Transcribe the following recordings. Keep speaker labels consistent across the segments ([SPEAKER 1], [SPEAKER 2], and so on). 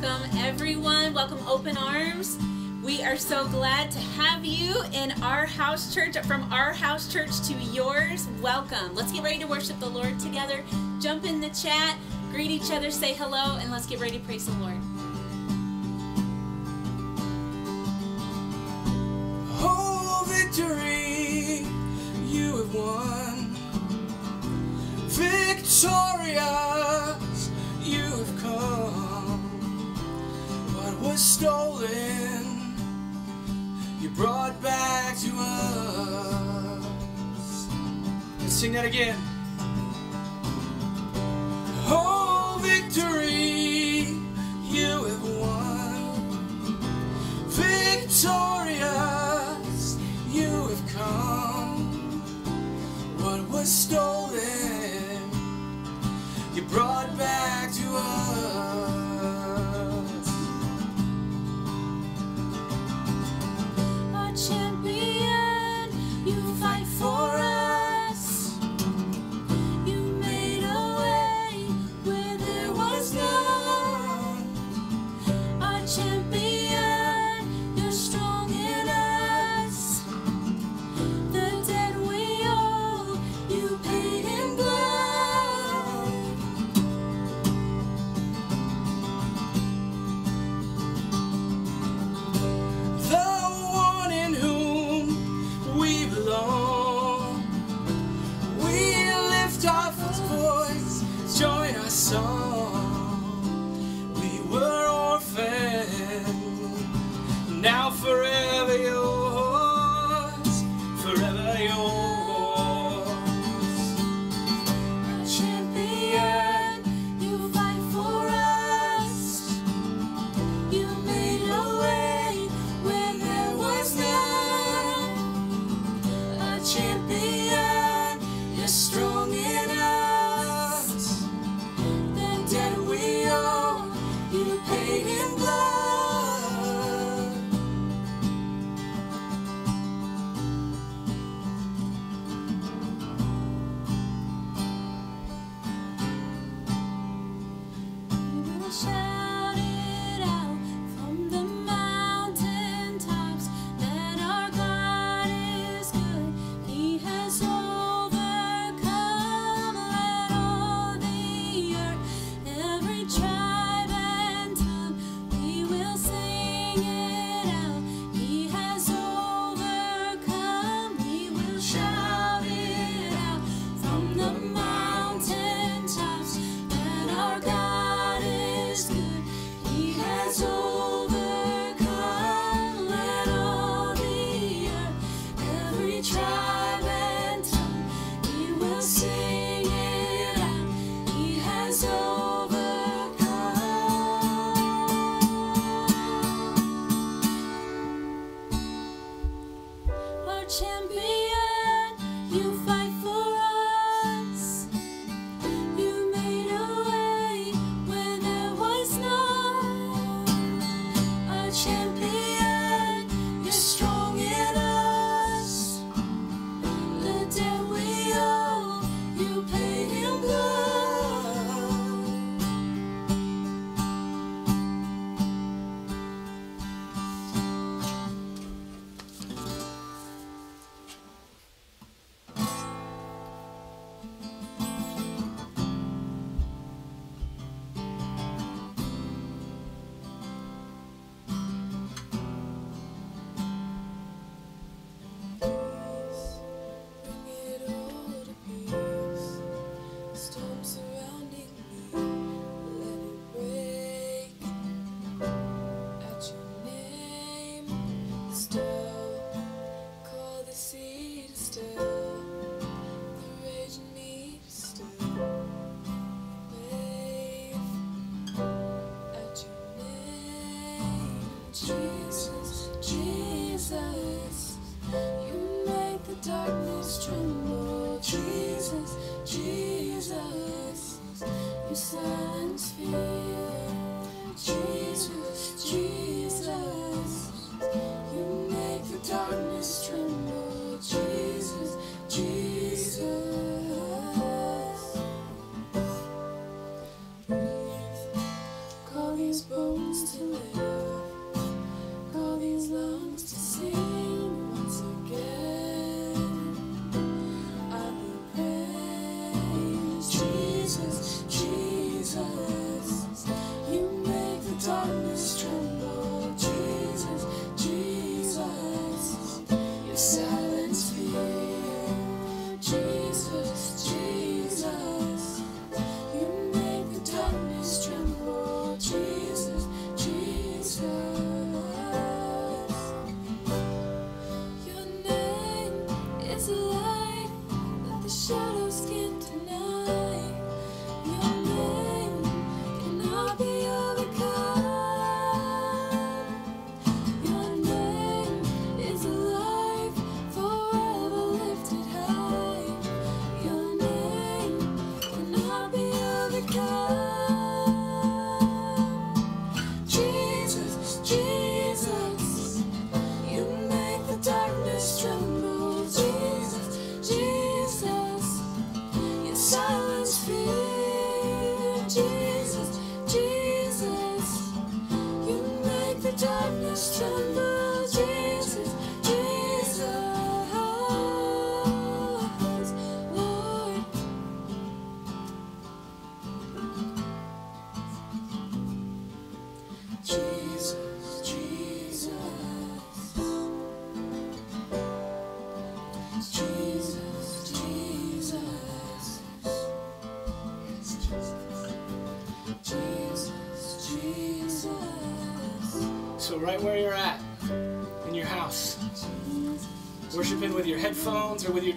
[SPEAKER 1] welcome everyone. Welcome Open Arms. We are so glad to have you in our house church, from our house church to yours. Welcome. Let's get ready to worship the Lord together. Jump in the chat, greet each other, say hello, and let's get ready to praise the Lord.
[SPEAKER 2] Oh, victory you have won. Victoria. was stolen, you brought back to us. Let's sing that again. Oh, victory, you have won. Victorious, you have come. What was stolen, you brought back to us.
[SPEAKER 3] 情。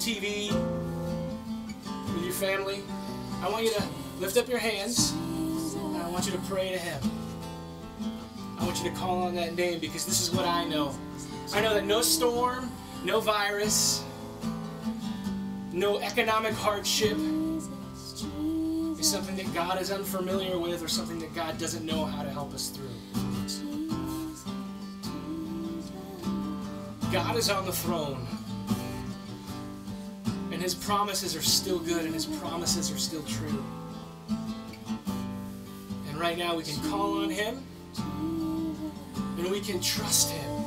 [SPEAKER 3] TV with your family, I want you to lift up your hands and I want you to pray to Him. I want you to call on that name because this is what I know. I know that no storm, no virus, no economic hardship is something that God is unfamiliar with or something that God doesn't know how to help us through. God is on the throne. His promises are still good and His promises are still true. And right now we can call on Him and we can trust Him.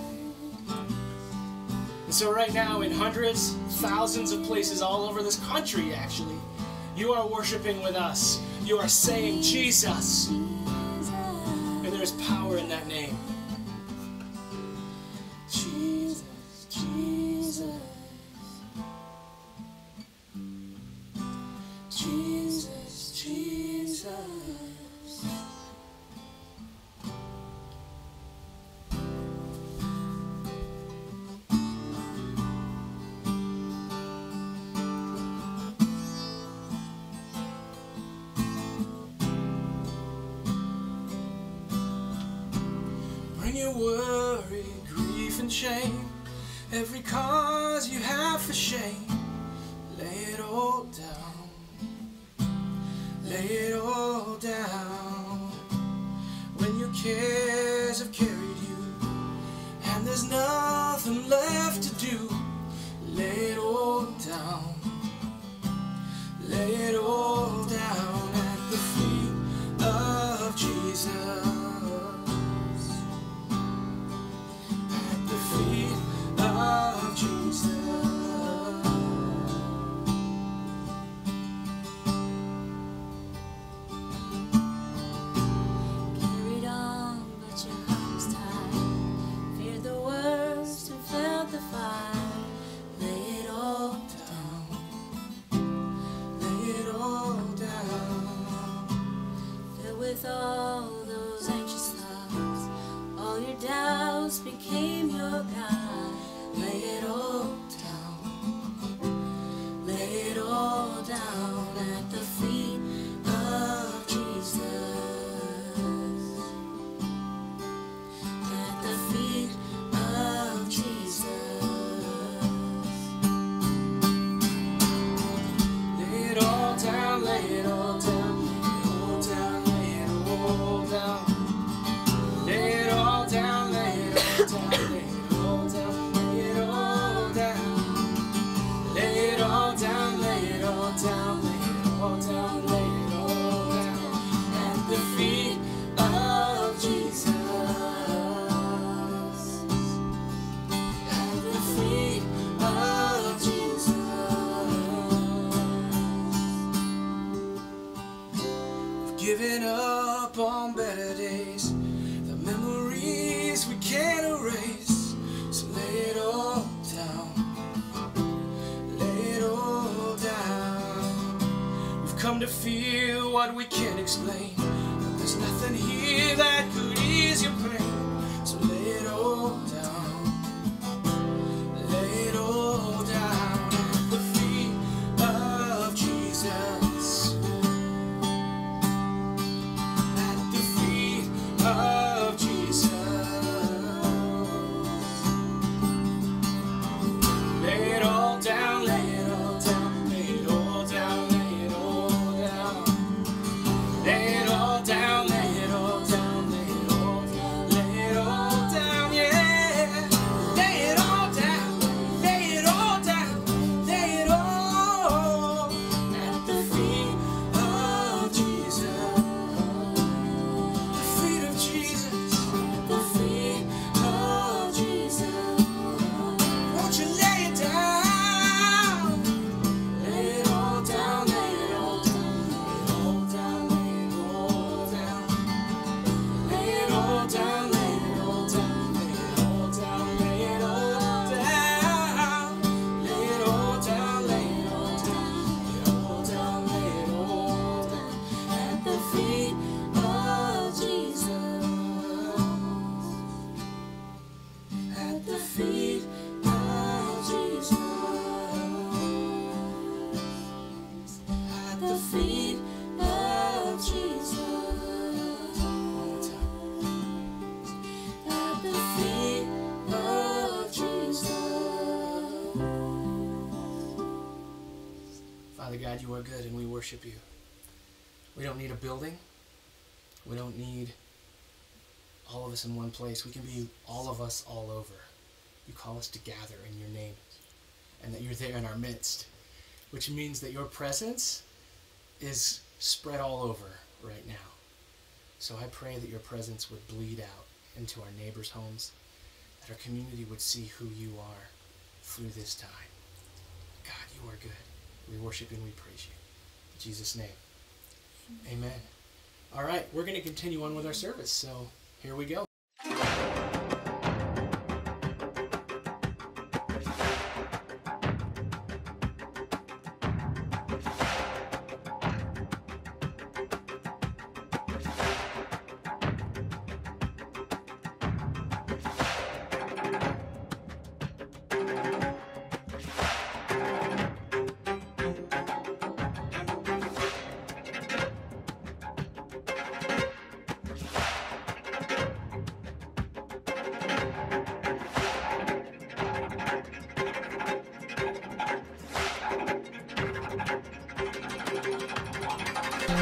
[SPEAKER 3] And so, right now, in hundreds, thousands of places all over this country, actually, you are worshiping with us. You are saying, Jesus, what we can't explain. Worship you. We don't need a building. We don't need all of us in one place. We can be all of us all over. You call us to gather in your name and that you're there in our midst, which means that your presence is spread all over right now. So I pray that your presence would bleed out into our neighbors' homes, that our community would see who you are through this time. God, you are good. We worship and we praise you. In Jesus' name. Amen. All right, we're going to continue on with our service. So here we go.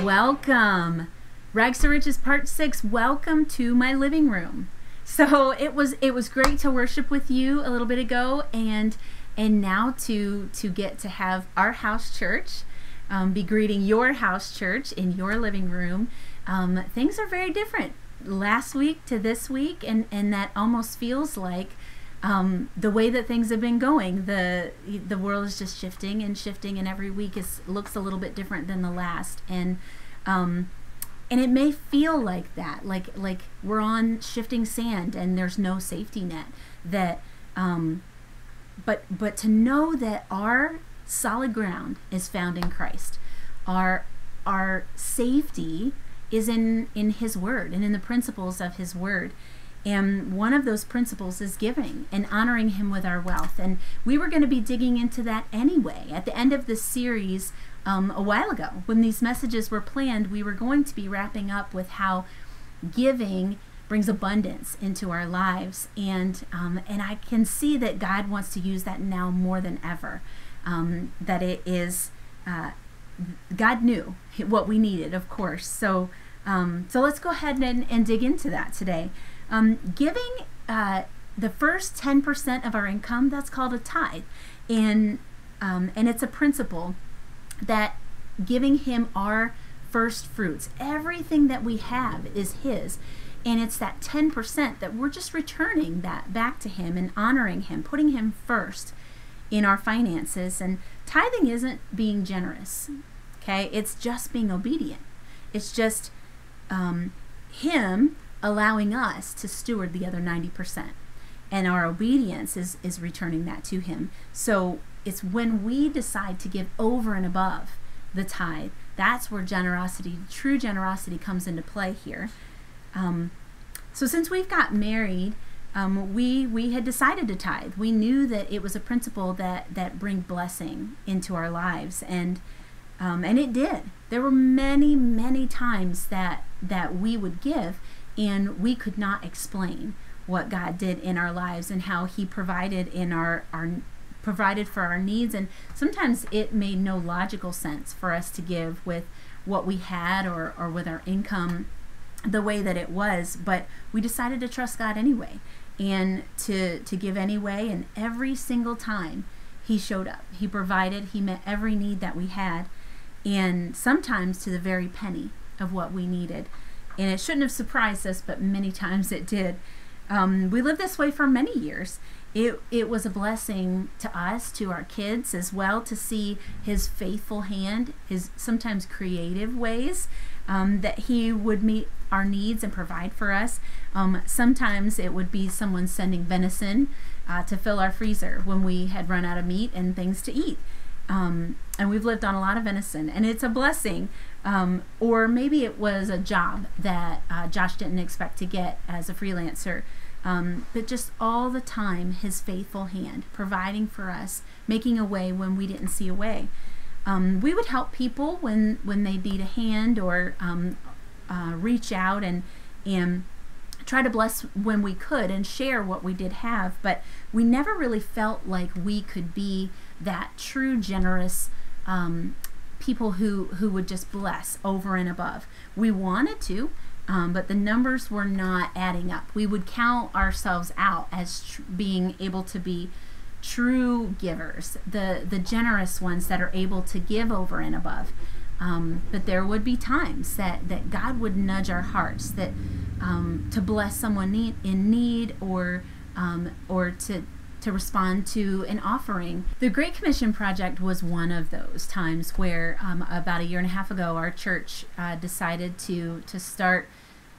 [SPEAKER 1] Welcome. Rags to Riches Part 6. Welcome to my living room. So it was it was great to worship with you a little bit ago and and now to to get to have our house church um, be greeting your house church in your living room. Um, things are very different last week to this week and and that almost feels like um, the way that things have been going, the the world is just shifting and shifting, and every week is looks a little bit different than the last, and um, and it may feel like that, like like we're on shifting sand and there's no safety net. That, um, but but to know that our solid ground is found in Christ, our our safety is in in His Word and in the principles of His Word. And one of those principles is giving and honoring Him with our wealth. And we were going to be digging into that anyway. At the end of this series, um, a while ago, when these messages were planned, we were going to be wrapping up with how giving brings abundance into our lives. And, um, and I can see that God wants to use that now more than ever. Um, that it is, uh, God knew what we needed, of course. So, um, so let's go ahead and, and dig into that today. Um, giving uh, the first 10% of our income, that's called a tithe. And, um, and it's a principle that giving Him our first fruits, everything that we have is His. And it's that 10% that we're just returning that back to Him and honoring Him, putting Him first in our finances. And tithing isn't being generous, okay? It's just being obedient. It's just um, Him allowing us to steward the other 90%. And our obedience is, is returning that to Him. So it's when we decide to give over and above the tithe, that's where generosity, true generosity, comes into play here. Um, so since we've got married, um, we we had decided to tithe. We knew that it was a principle that that bring blessing into our lives, and um, and it did. There were many many times that that we would give, and we could not explain what God did in our lives and how He provided in our our provided for our needs. And sometimes it made no logical sense for us to give with what we had or, or with our income the way that it was but we decided to trust god anyway and to to give anyway. And every single time he showed up he provided he met every need that we had and sometimes to the very penny of what we needed and it shouldn't have surprised us but many times it did um, we lived this way for many years it it was a blessing to us, to our kids as well, to see his faithful hand, his sometimes creative ways um, that he would meet our needs and provide for us. Um, sometimes it would be someone sending venison uh, to fill our freezer when we had run out of meat and things to eat. Um, and we've lived on a lot of venison, and it's a blessing. Um, or maybe it was a job that uh, Josh didn't expect to get as a freelancer. Um, but just all the time, His faithful hand providing for us, making a way when we didn't see a way. Um, we would help people when when they need a hand or um, uh, reach out and and try to bless when we could and share what we did have. But we never really felt like we could be that true generous um, people who who would just bless over and above. We wanted to, um, but the numbers were not adding up. We would count ourselves out as being able to be true givers, the the generous ones that are able to give over and above. Um, but there would be times that that God would nudge our hearts that um, to bless someone need, in need or um, or to to respond to an offering. The Great Commission Project was one of those times where um, about a year and a half ago, our church uh, decided to to start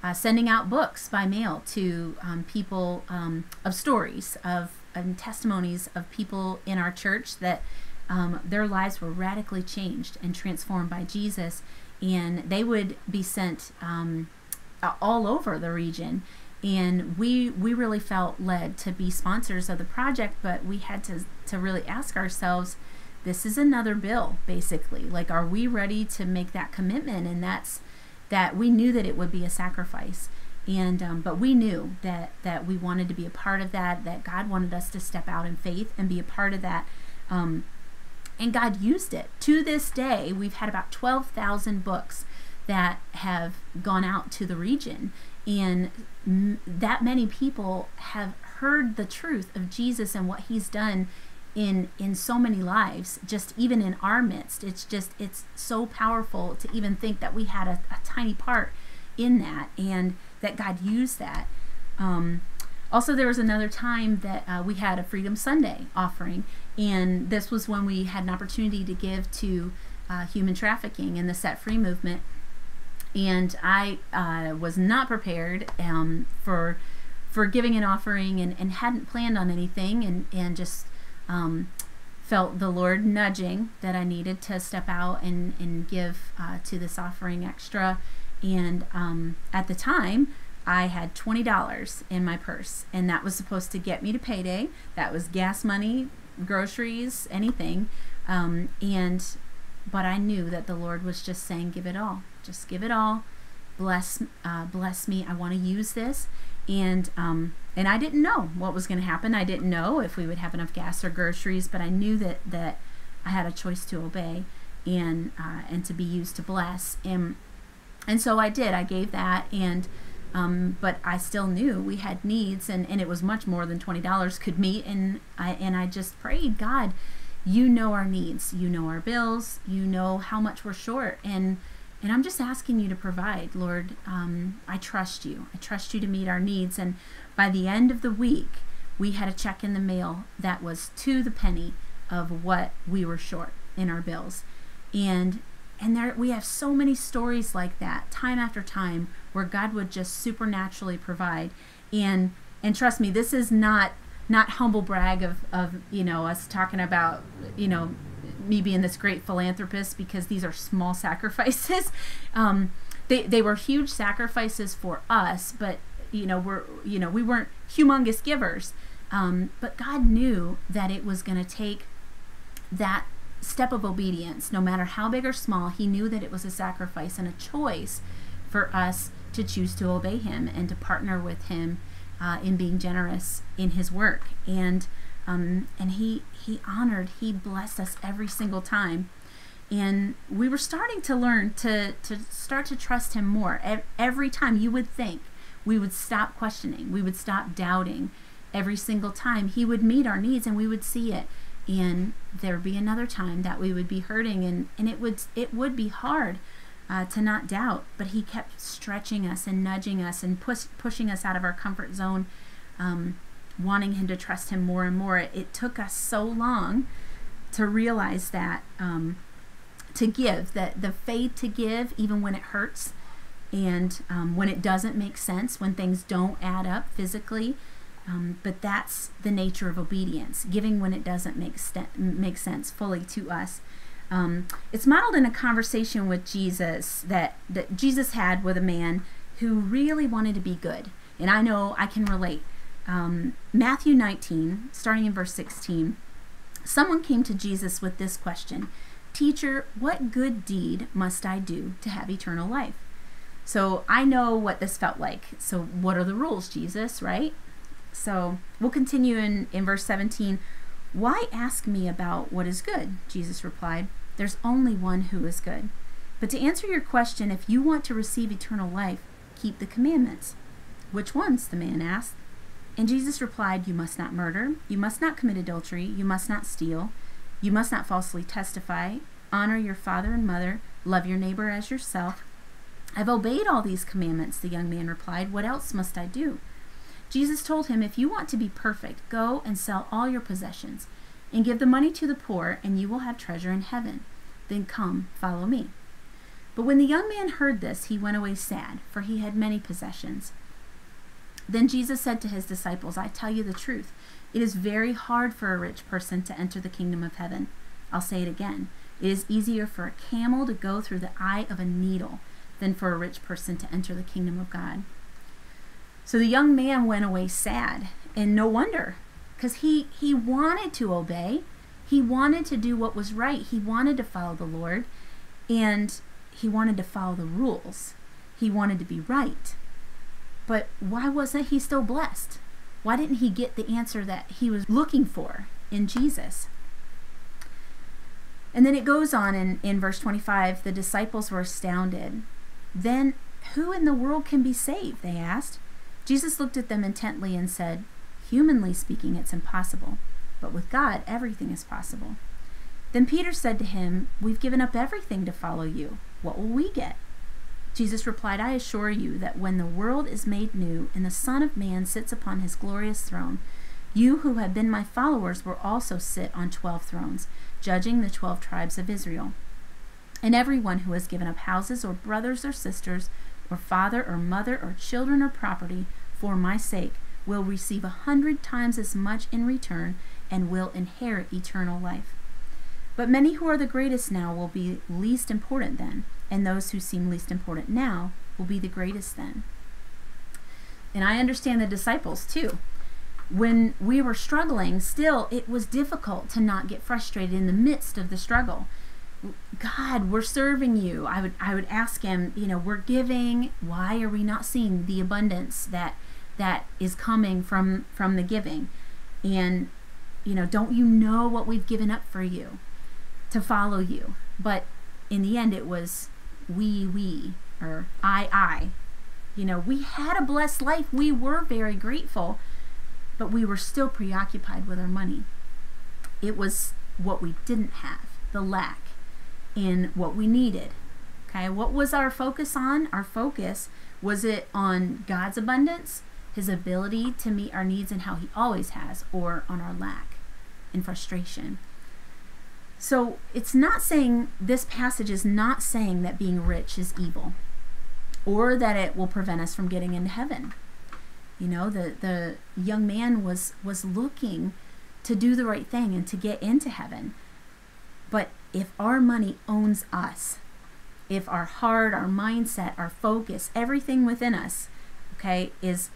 [SPEAKER 1] uh, sending out books by mail to um, people um, of stories of and testimonies of people in our church that um, their lives were radically changed and transformed by Jesus, and they would be sent um, all over the region. And we we really felt led to be sponsors of the project, but we had to to really ask ourselves, this is another bill, basically. Like, are we ready to make that commitment? And that's that we knew that it would be a sacrifice and um, but we knew that that we wanted to be a part of that that god wanted us to step out in faith and be a part of that um, and god used it to this day we've had about 12000 books that have gone out to the region and that many people have heard the truth of jesus and what he's done in in so many lives just even in our midst. It's just it's so powerful to even think that we had a, a tiny part in that and that god used that. Um, also there was another time that uh, we had a freedom sunday offering and this was when we had an opportunity to give to uh, human trafficking and the set free movement and i uh, was not prepared um, for for giving an offering and, and hadn't planned on anything and, and just um, felt the Lord nudging that I needed to step out and, and give uh, to this offering extra. And um, at the time, I had $20 in my purse, and that was supposed to get me to payday. That was gas money, groceries, anything. Um, and but I knew that the Lord was just saying, "Give it all. Just give it all. Bless, uh, bless me. I want to use this." And um, and I didn't know what was going to happen. I didn't know if we would have enough gas or groceries, but I knew that that I had a choice to obey and uh, and to be used to bless. And and so I did. I gave that, and um, but I still knew we had needs, and, and it was much more than twenty dollars could meet. And I and I just prayed, God, you know our needs, you know our bills, you know how much we're short, and and I'm just asking you to provide, Lord. Um, I trust you. I trust you to meet our needs. And by the end of the week, we had a check in the mail that was to the penny of what we were short in our bills. And and there we have so many stories like that, time after time, where God would just supernaturally provide. And and trust me, this is not not humble brag of, of you know us talking about you know me being this great philanthropist because these are small sacrifices. Um, they they were huge sacrifices for us, but you know we're you know we weren't humongous givers. Um, but God knew that it was going to take that step of obedience, no matter how big or small. He knew that it was a sacrifice and a choice for us to choose to obey Him and to partner with Him uh, in being generous in His work. And um, and he he honored, he blessed us every single time. And we were starting to learn to to start to trust him more. Every time you would think we would stop questioning, we would stop doubting. Every single time he would meet our needs and we would see it. And there would be another time that we would be hurting and, and it would it would be hard uh, to not doubt. But he kept stretching us and nudging us and push, pushing us out of our comfort zone. Um, wanting him to trust him more and more. It, it took us so long to realize that um, to give, that the faith to give, even when it hurts and um, when it doesn't make sense, when things don't add up physically. Um, but that's the nature of obedience, giving when it doesn't make, make sense fully to us. Um, it's modeled in a conversation with Jesus that, that Jesus had with a man who really wanted to be good. And I know I can relate um, Matthew 19, starting in verse 16, someone came to Jesus with this question Teacher, what good deed must I do to have eternal life? So I know what this felt like. So, what are the rules, Jesus, right? So, we'll continue in, in verse 17. Why ask me about what is good? Jesus replied. There's only one who is good. But to answer your question, if you want to receive eternal life, keep the commandments. Which ones? the man asked. And Jesus replied, You must not murder, you must not commit adultery, you must not steal, you must not falsely testify, honor your father and mother, love your neighbor as yourself. I've obeyed all these commandments, the young man replied. What else must I do? Jesus told him, If you want to be perfect, go and sell all your possessions and give the money to the poor, and you will have treasure in heaven. Then come, follow me. But when the young man heard this, he went away sad, for he had many possessions. Then Jesus said to his disciples, I tell you the truth. It is very hard for a rich person to enter the kingdom of heaven. I'll say it again. It is easier for a camel to go through the eye of a needle than for a rich person to enter the kingdom of God. So the young man went away sad, and no wonder, because he, he wanted to obey. He wanted to do what was right. He wanted to follow the Lord, and he wanted to follow the rules. He wanted to be right. But why wasn't he still blessed? Why didn't he get the answer that he was looking for in Jesus? And then it goes on in, in verse 25 the disciples were astounded. Then who in the world can be saved? They asked. Jesus looked at them intently and said, Humanly speaking, it's impossible, but with God, everything is possible. Then Peter said to him, We've given up everything to follow you. What will we get? Jesus replied, I assure you that when the world is made new and the Son of Man sits upon his glorious throne, you who have been my followers will also sit on twelve thrones, judging the twelve tribes of Israel. And everyone who has given up houses or brothers or sisters, or father or mother or children or property for my sake will receive a hundred times as much in return and will inherit eternal life. But many who are the greatest now will be least important then, and those who seem least important now will be the greatest then. And I understand the disciples too. When we were struggling, still it was difficult to not get frustrated in the midst of the struggle. God, we're serving you. I would I would ask him, you know, we're giving. Why are we not seeing the abundance that that is coming from from the giving? And you know, don't you know what we've given up for you to follow you? But in the end it was we we or I I. You know, we had a blessed life. We were very grateful, but we were still preoccupied with our money. It was what we didn't have, the lack in what we needed. Okay, what was our focus on? Our focus was it on God's abundance, His ability to meet our needs and how He always has, or on our lack and frustration? So it's not saying, this passage is not saying that being rich is evil or that it will prevent us from getting into heaven. You know, the, the young man was, was looking to do the right thing and to get into heaven. But if our money owns us, if our heart, our mindset, our focus, everything within us, okay, is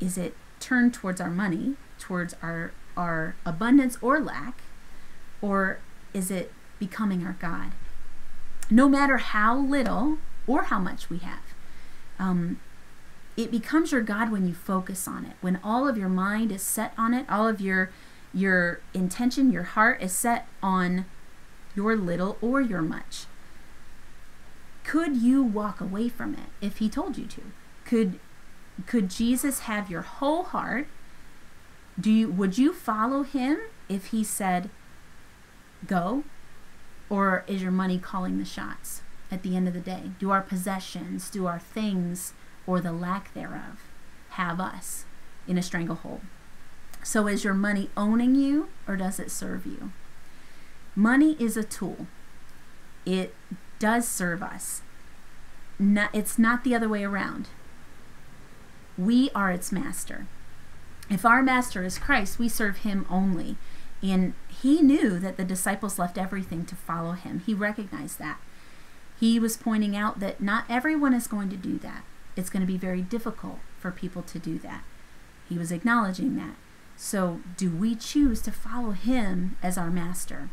[SPEAKER 1] is it turned towards our money, towards our our abundance or lack, or is it becoming our God? No matter how little or how much we have, um, it becomes your God when you focus on it. When all of your mind is set on it, all of your your intention, your heart is set on your little or your much. Could you walk away from it if he told you to? Could could Jesus have your whole heart? Do you would you follow him if he said go? Or is your money calling the shots at the end of the day? Do our possessions, do our things or the lack thereof have us in a stranglehold? So is your money owning you or does it serve you? Money is a tool. It does serve us. It's not the other way around. We are its master. If our master is Christ, we serve him only. And he knew that the disciples left everything to follow him. He recognized that. He was pointing out that not everyone is going to do that. It's going to be very difficult for people to do that. He was acknowledging that. So, do we choose to follow him as our master?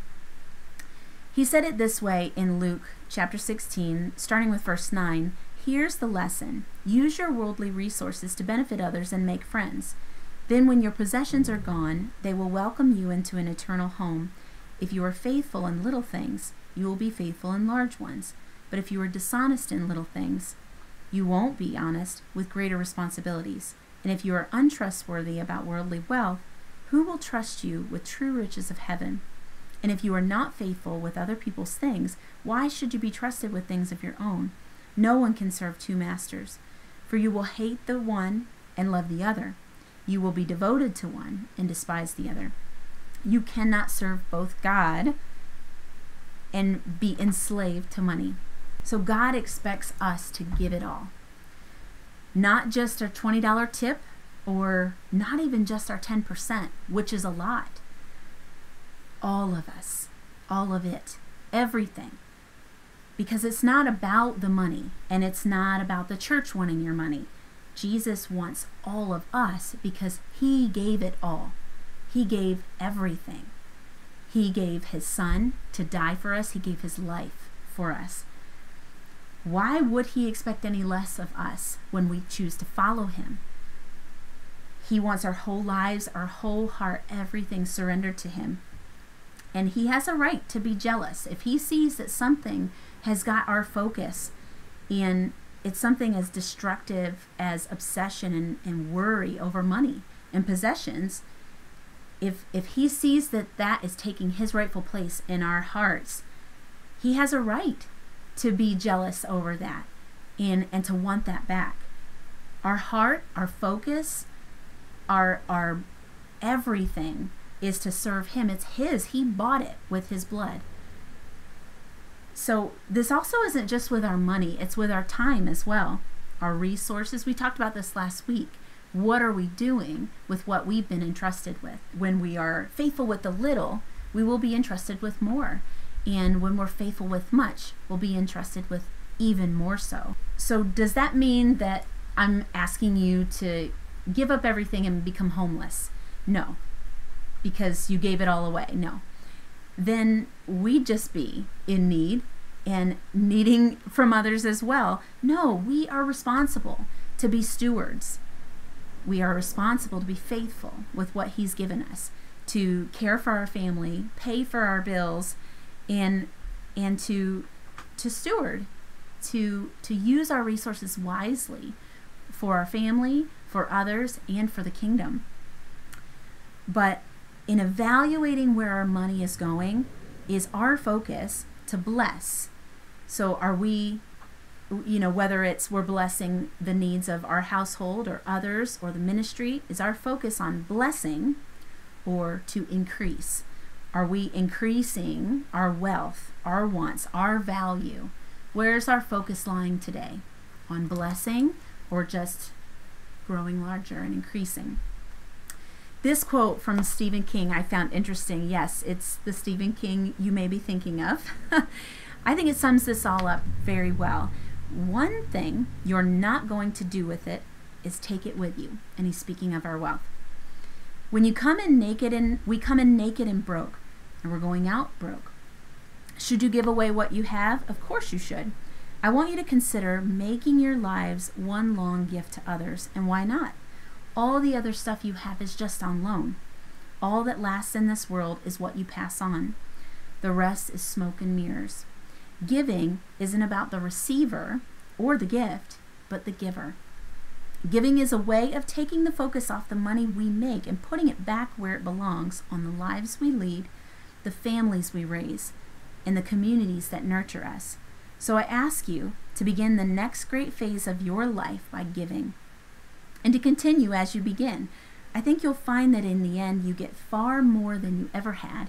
[SPEAKER 1] He said it this way in Luke chapter 16, starting with verse 9. Here's the lesson use your worldly resources to benefit others and make friends. Then, when your possessions are gone, they will welcome you into an eternal home. If you are faithful in little things, you will be faithful in large ones. But if you are dishonest in little things, you won't be honest with greater responsibilities. And if you are untrustworthy about worldly wealth, who will trust you with true riches of heaven? And if you are not faithful with other people's things, why should you be trusted with things of your own? No one can serve two masters, for you will hate the one and love the other. You will be devoted to one and despise the other. You cannot serve both God and be enslaved to money. So God expects us to give it all. Not just our $20 tip or not even just our 10%, which is a lot. All of us, all of it, everything. Because it's not about the money and it's not about the church wanting your money. Jesus wants all of us because he gave it all. He gave everything. He gave his son to die for us, he gave his life for us. Why would he expect any less of us when we choose to follow him? He wants our whole lives, our whole heart, everything surrendered to him. And he has a right to be jealous. If he sees that something has got our focus and it's something as destructive as obsession and, and worry over money and possessions, if if he sees that that is taking his rightful place in our hearts, he has a right to be jealous over that and and to want that back. Our heart, our focus, our our everything is to serve him. It's his. He bought it with his blood. So this also isn't just with our money, it's with our time as well. Our resources. We talked about this last week. What are we doing with what we've been entrusted with? When we are faithful with the little, we will be entrusted with more. And when we're faithful with much, we'll be entrusted with even more so. So, does that mean that I'm asking you to give up everything and become homeless? No, because you gave it all away. No. Then we'd just be in need and needing from others as well. No, we are responsible to be stewards. We are responsible to be faithful with what He's given us, to care for our family, pay for our bills, and and to to steward, to to use our resources wisely for our family, for others, and for the kingdom. But in evaluating where our money is going, is our focus to bless. So are we you know whether it's we're blessing the needs of our household or others or the ministry is our focus on blessing or to increase? Are we increasing our wealth our wants our value? Where's our focus lying today? On blessing or just growing larger and increasing this quote from Stephen King I found interesting. Yes, it's the Stephen King you may be thinking of. I think it sums this all up very well. One thing you're not going to do with it is take it with you. And he's speaking of our wealth. When you come in naked and we come in naked and broke, and we're going out broke. Should you give away what you have? Of course you should. I want you to consider making your lives one long gift to others, and why not? All the other stuff you have is just on loan. All that lasts in this world is what you pass on. The rest is smoke and mirrors. Giving isn't about the receiver or the gift, but the giver. Giving is a way of taking the focus off the money we make and putting it back where it belongs on the lives we lead, the families we raise, and the communities that nurture us. So I ask you to begin the next great phase of your life by giving and to continue as you begin. I think you'll find that in the end you get far more than you ever had,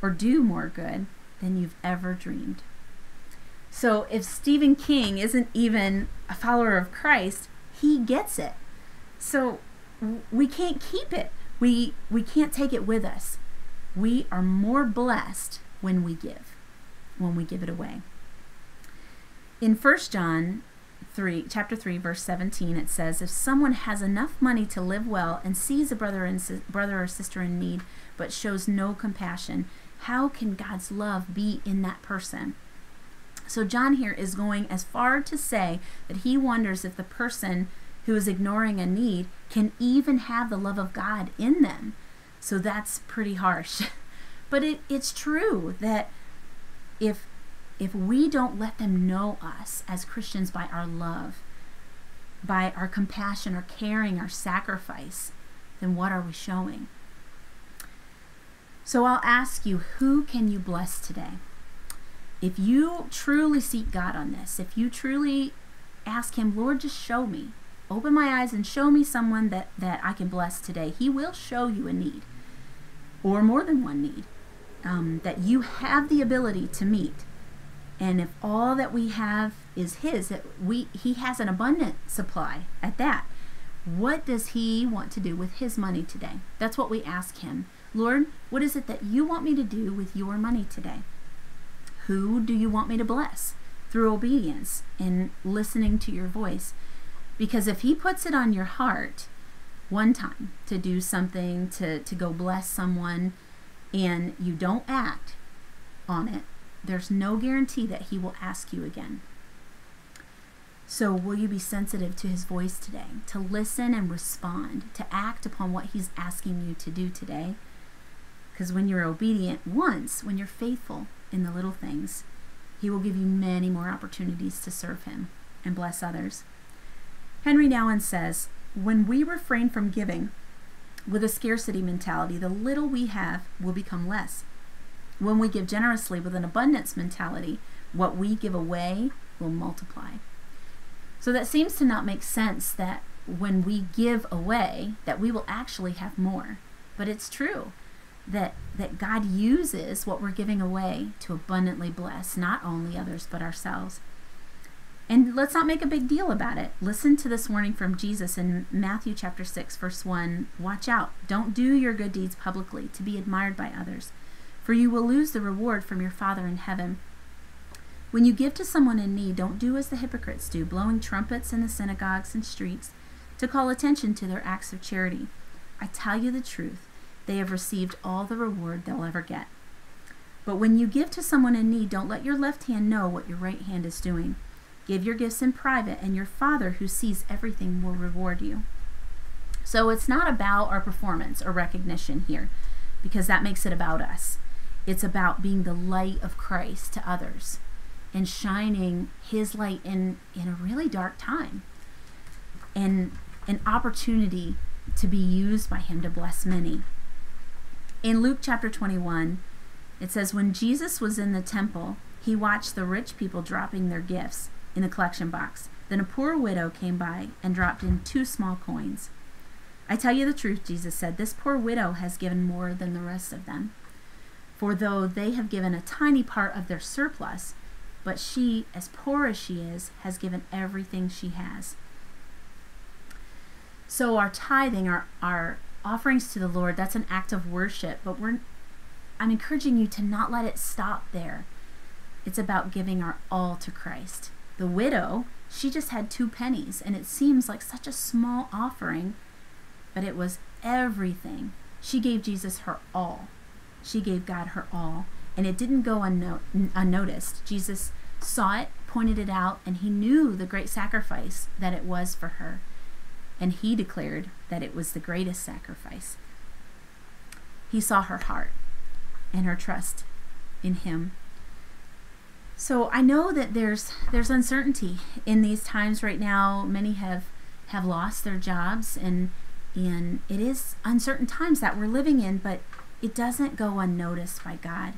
[SPEAKER 1] or do more good than you've ever dreamed. So if Stephen King isn't even a follower of Christ, he gets it. So we can't keep it. We we can't take it with us. We are more blessed when we give, when we give it away. In 1 John 3 chapter 3 verse 17 it says if someone has enough money to live well and sees a brother and si- brother or sister in need but shows no compassion how can God's love be in that person? So John here is going as far to say that he wonders if the person who is ignoring a need can even have the love of God in them. So that's pretty harsh. But it, it's true that if if we don't let them know us as Christians by our love, by our compassion, our caring, our sacrifice, then what are we showing? So I'll ask you, who can you bless today? If you truly seek God on this, if you truly ask Him, Lord, just show me, open my eyes and show me someone that, that I can bless today, He will show you a need or more than one need um, that you have the ability to meet. And if all that we have is His, that we He has an abundant supply at that. What does He want to do with His money today? That's what we ask Him. Lord, what is it that you want me to do with your money today? Who do you want me to bless through obedience and listening to your voice? Because if He puts it on your heart one time to do something, to, to go bless someone, and you don't act on it, there's no guarantee that He will ask you again. So, will you be sensitive to His voice today, to listen and respond, to act upon what He's asking you to do today? Because when you're obedient once, when you're faithful in the little things, He will give you many more opportunities to serve Him and bless others. Henri Nouwen says, When we refrain from giving with a scarcity mentality, the little we have will become less. When we give generously with an abundance mentality, what we give away will multiply. So that seems to not make sense that when we give away that we will actually have more. But it's true that that God uses what we're giving away to abundantly bless not only others but ourselves. And let's not make a big deal about it. Listen to this warning from Jesus in Matthew chapter 6 verse 1. Watch out. Don't do your good deeds publicly to be admired by others, for you will lose the reward from your Father in heaven. When you give to someone in need, don't do as the hypocrites do, blowing trumpets in the synagogues and streets to call attention to their acts of charity. I tell you the truth, they have received all the reward they'll ever get. But when you give to someone in need, don't let your left hand know what your right hand is doing. Give your gifts in private, and your Father who sees everything will reward you. So it's not about our performance or recognition here, because that makes it about us. It's about being the light of Christ to others and shining his light in, in a really dark time and an opportunity to be used by him to bless many. In Luke chapter 21, it says, When Jesus was in the temple, he watched the rich people dropping their gifts in the collection box. Then a poor widow came by and dropped in two small coins. I tell you the truth, Jesus said, this poor widow has given more than the rest of them. For though they have given a tiny part of their surplus, but she, as poor as she is, has given everything she has. So our tithing, our, our offerings to the Lord, that's an act of worship, but we're I'm encouraging you to not let it stop there. It's about giving our all to Christ. The widow, she just had two pennies, and it seems like such a small offering, but it was everything. She gave Jesus her all. She gave God her all, and it didn't go unno- unnoticed. Jesus saw it, pointed it out, and he knew the great sacrifice that it was for her. And he declared that it was the greatest sacrifice. He saw her heart and her trust in him. So I know that there's there's uncertainty in these times right now. Many have have lost their jobs and and it is uncertain times that we're living in, but it doesn't go unnoticed by God.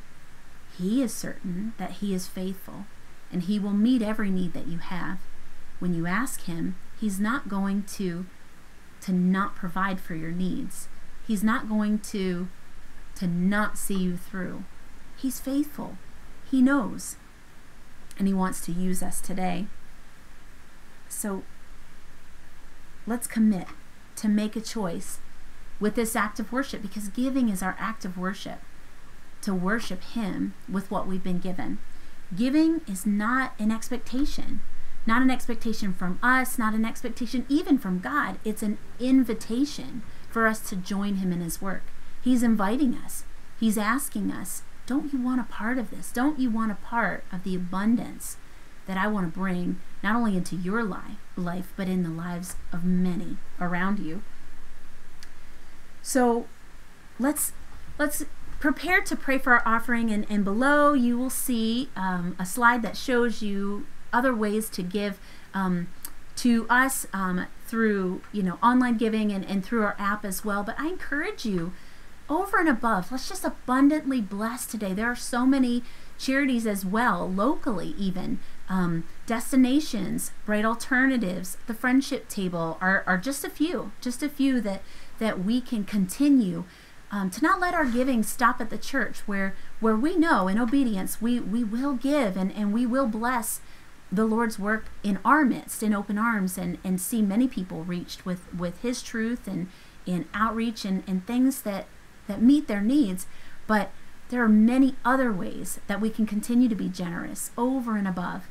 [SPEAKER 1] He is certain that he is faithful and he will meet every need that you have. When you ask him, he's not going to to not provide for your needs. He's not going to to not see you through. He's faithful. He knows. And he wants to use us today. So let's commit to make a choice with this act of worship because giving is our act of worship. To worship him with what we've been given. Giving is not an expectation, not an expectation from us, not an expectation even from God. It's an invitation for us to join Him in His work. He's inviting us, He's asking us, Don't you want a part of this? Don't you want a part of the abundance that I want to bring not only into your life, life but in the lives of many around you? So let's let's prepare to pray for our offering, and, and below you will see um, a slide that shows you other ways to give um, to us um, through you know online giving and, and through our app as well. But I encourage you over and above, let's just abundantly bless today. There are so many charities as well, locally even. Um, destinations, Bright Alternatives, the Friendship Table are, are just a few, just a few that, that we can continue um, to not let our giving stop at the church where, where we know in obedience we, we will give and, and we will bless the Lord's work in our midst in open arms and, and see many people reached with, with his truth and in outreach and, and things that, that meet their needs. But there are many other ways that we can continue to be generous over and above.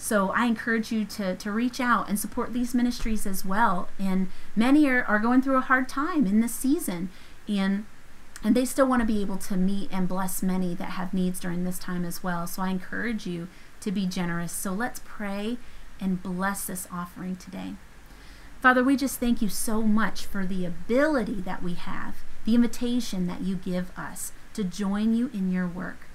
[SPEAKER 1] So I encourage you to, to reach out and support these ministries as well. And many are, are going through a hard time in this season. And and they still want to be able to meet and bless many that have needs during this time as well. So I encourage you to be generous. So let's pray and bless this offering today. Father, we just thank you so much for the ability that we have, the invitation that you give us to join you in your work.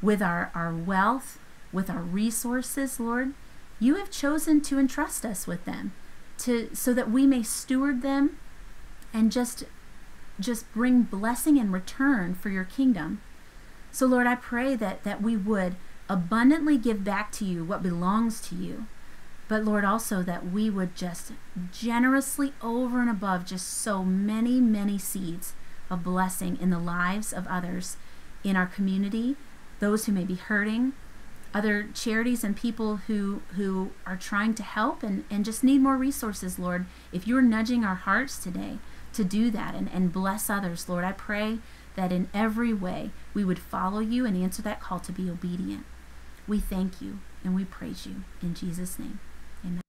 [SPEAKER 1] With our, our wealth, with our resources, Lord, you have chosen to entrust us with them to so that we may steward them and just just bring blessing in return for your kingdom. So Lord, I pray that that we would abundantly give back to you what belongs to you. But Lord, also that we would just generously over and above just so many, many seeds of blessing in the lives of others in our community, those who may be hurting, other charities and people who who are trying to help and, and just need more resources, Lord. If you're nudging our hearts today to do that and, and bless others, Lord, I pray that in every way we would follow you and answer that call to be obedient. We thank you and we praise you in Jesus' name. Amen.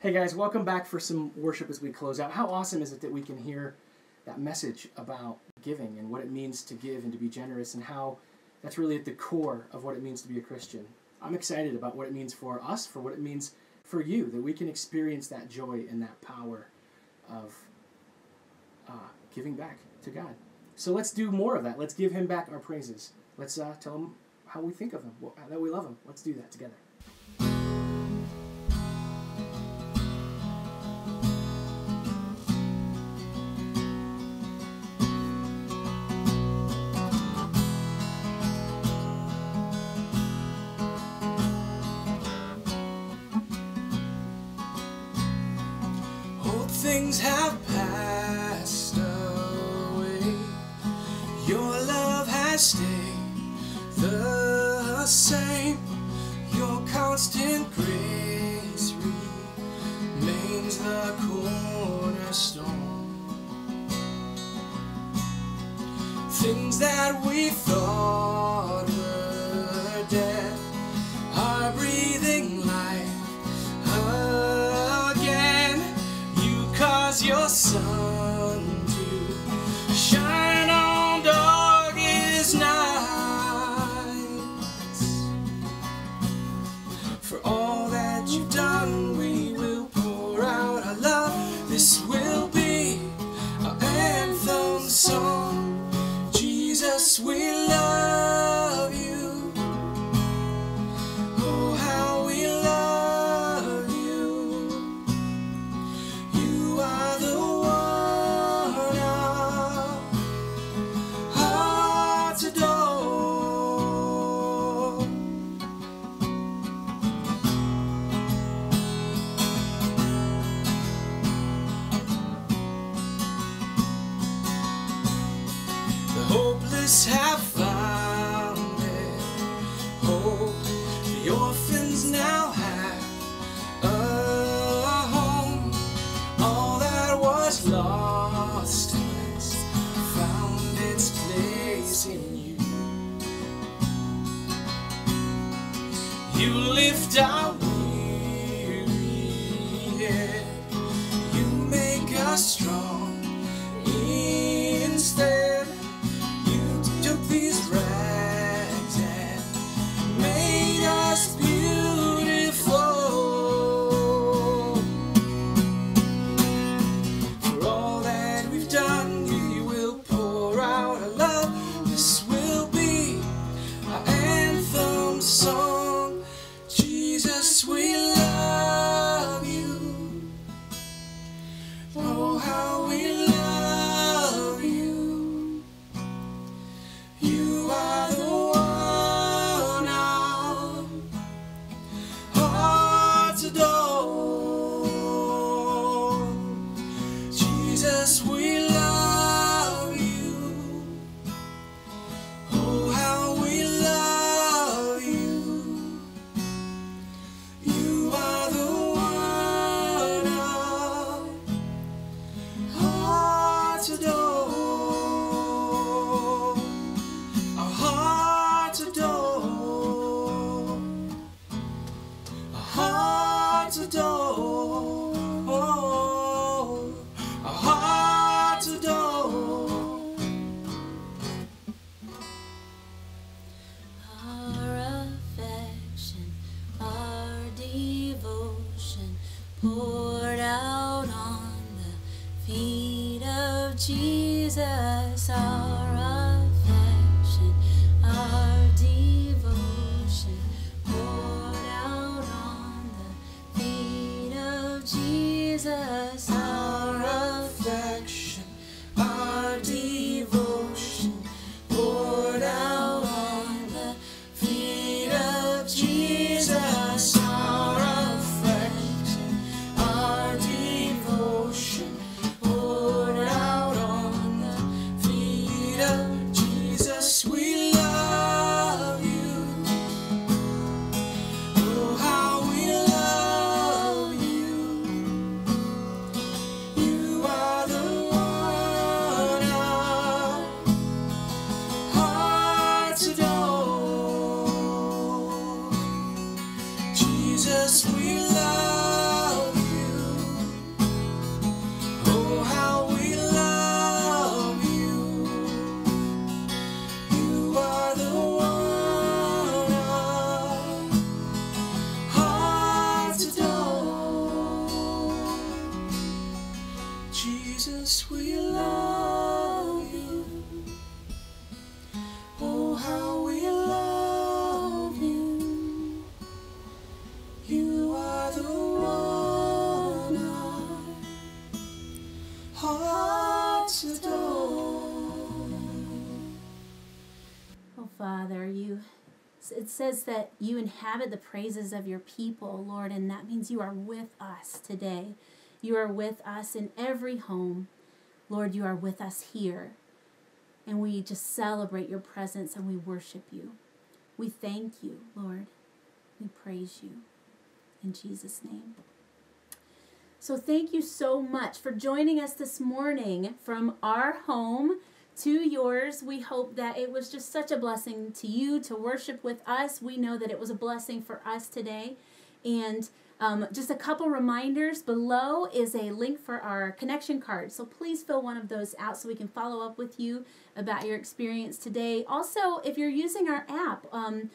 [SPEAKER 3] Hey guys, welcome back for some worship as we close out. How awesome is it that we can hear that message about giving and what it means to give and to be generous and how that's really at the core of what it means to be a Christian. I'm excited about what it means for us, for what it means for you, that we can experience that joy and that power of uh, giving back to God. So let's do more of that. Let's give Him back our praises. Let's uh, tell Him how we think of Him, that we love Him. Let's do that together. Hopeless have
[SPEAKER 1] says that you inhabit the praises of your people, Lord, and that means you are with us today. You are with us in every home. Lord, you are with us here. And we just celebrate your presence and we worship you. We thank you, Lord. We praise you. In Jesus' name. So, thank you so much for joining us this morning from our home to yours. We hope that it was just such a blessing to you to worship with us. We know that it was a blessing for us today. And um, just a couple reminders below is a link for our connection card. So please fill one of those out so we can follow up with you about your experience today. Also, if you're using our app, um,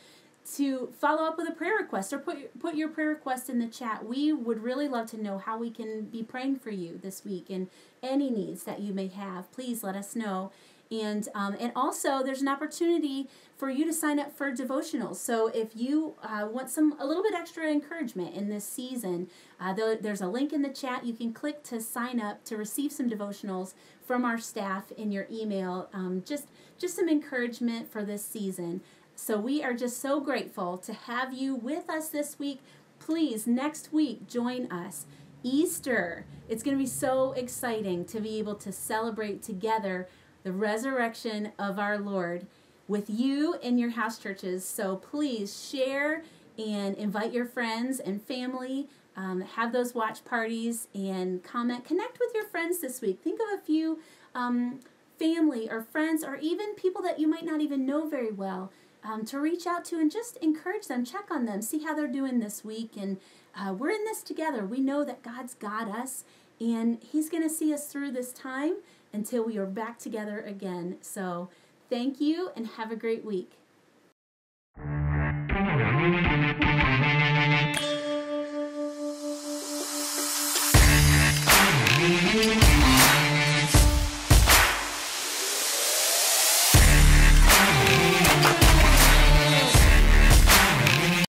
[SPEAKER 1] to follow up with a prayer request or put put your prayer request in the chat. We would really love to know how we can be praying for you this week and any needs that you may have. Please let us know. And um, and also, there's an opportunity for you to sign up for devotionals. So if you uh, want some a little bit extra encouragement in this season, uh, there's a link in the chat. You can click to sign up to receive some devotionals from our staff in your email. Um, just just some encouragement for this season. So we are just so grateful to have you with us this week. Please, next week, join us. Easter. It's going to be so exciting to be able to celebrate together the resurrection of our Lord with you in your house churches. So please share and invite your friends and family. Um, have those watch parties and comment. Connect with your friends this week. Think of a few um, family or friends or even people that you might not even know very well um, to reach out to and just encourage them, check on them, see how they're doing this week. And uh, we're in this together. We know that God's got us and He's going to see us through this time until we are back together again. So thank you and have a great week.